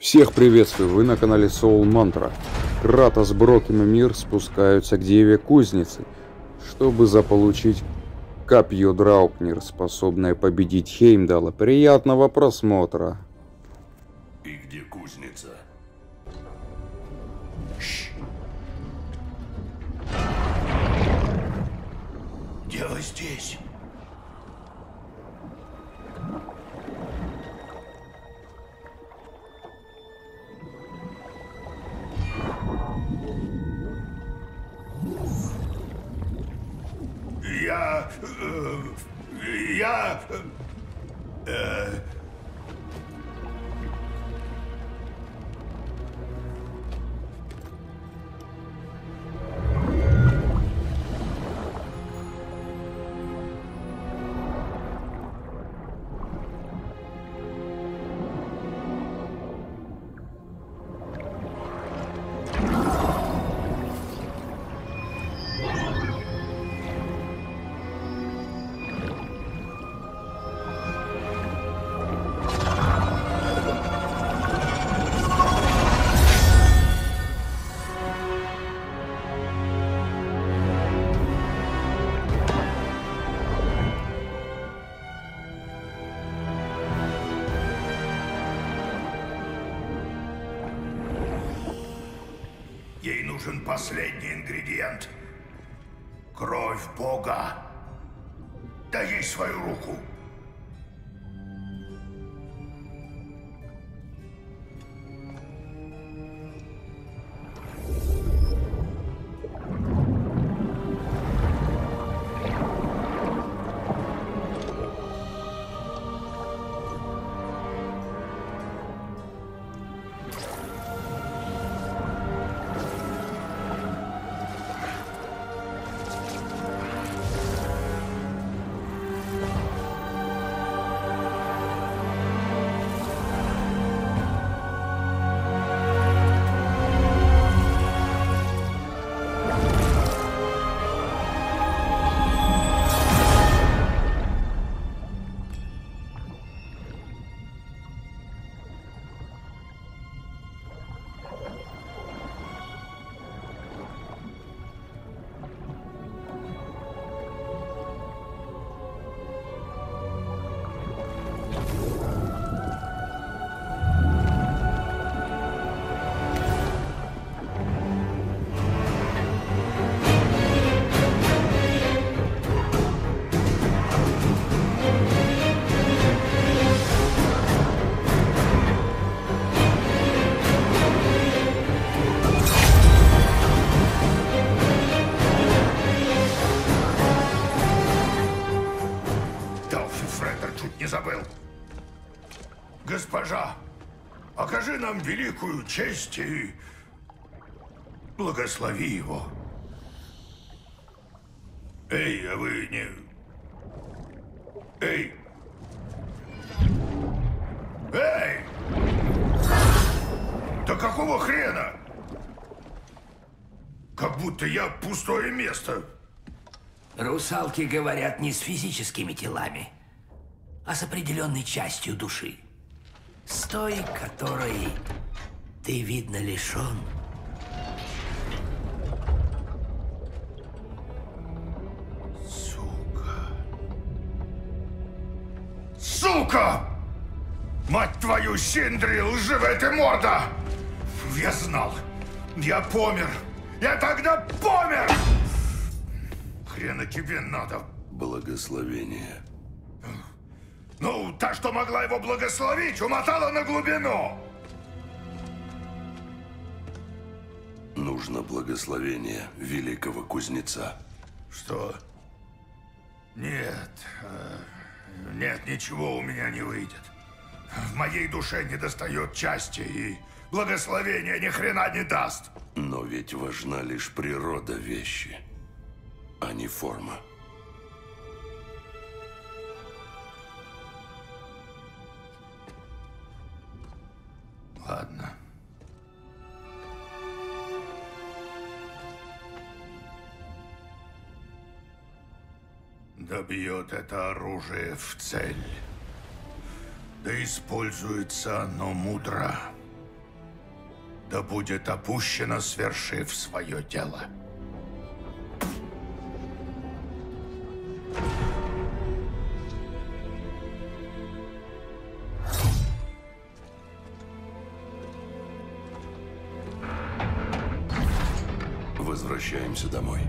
Всех приветствую, вы на канале Soul Mantra. Кратос, Брок и Мир спускаются к Деве Кузницы, чтобы заполучить копье Драупнир, способное победить Хеймдала. Приятного просмотра. И где кузница? Дело здесь. Я... э, Я... э, нужен последний ингредиент. Кровь Бога. Дай ей свою руку. Окажи нам великую честь и благослови его. Эй, а вы не... Эй! Эй! Да какого хрена? Как будто я пустое место. Русалки говорят не с физическими телами, а с определенной частью души. С той, которой ты, видно, лишен. Сука. Сука! Мать твою, Синдри, лживая ты морда! Я знал. Я помер. Я тогда помер! Хрена тебе надо. Благословение. Ну, та, что могла его благословить, умотала на глубину. Нужно благословение великого кузнеца. Что? Нет. э, Нет, ничего у меня не выйдет. В моей душе не достает части, и благословение ни хрена не даст. Но ведь важна лишь природа вещи, а не форма. добьет это оружие в цель. Да используется оно мудро. Да будет опущено, свершив свое дело. Возвращаемся домой.